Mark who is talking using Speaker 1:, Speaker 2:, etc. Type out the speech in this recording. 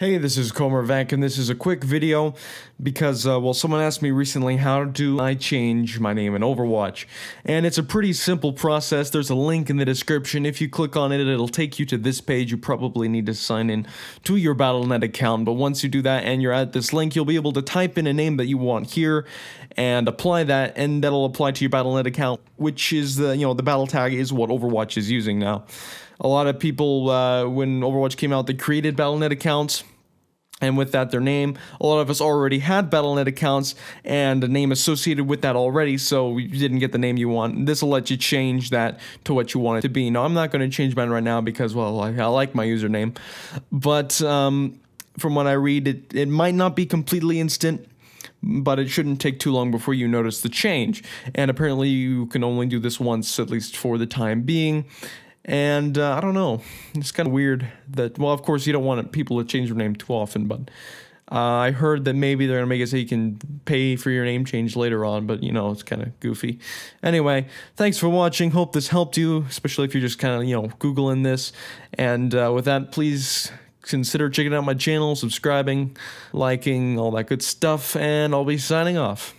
Speaker 1: Hey, this is Cohmervac, and this is a quick video because, uh, well, someone asked me recently how do I change my name in Overwatch, and it's a pretty simple process. There's a link in the description. If you click on it, it'll take you to this page. You probably need to sign in to your Battle.net account, but once you do that and you're at this link, you'll be able to type in a name that you want here and apply that, and that'll apply to your Battle.net account, which is the, you know, the battle tag is what Overwatch is using now. A lot of people, uh, when Overwatch came out, they created Battle.net accounts and with that their name a lot of us already had battle.net accounts and a name associated with that already so you didn't get the name you want. This will let you change that to what you want it to be. Now i'm not going to change mine right now because well i, I like my username but um, from what i read it, it might not be completely instant but it shouldn't take too long before you notice the change. And apparently you can only do this once at least for the time being and uh, I don't know. It's kind of weird that, well, of course, you don't want people to change their name too often, but uh, I heard that maybe they're going to make it so you can pay for your name change later on, but you know, it's kind of goofy. Anyway, thanks for watching. Hope this helped you, especially if you're just kind of, you know, Googling this. And uh, with that, please consider checking out my channel, subscribing, liking, all that good stuff, and I'll be signing off.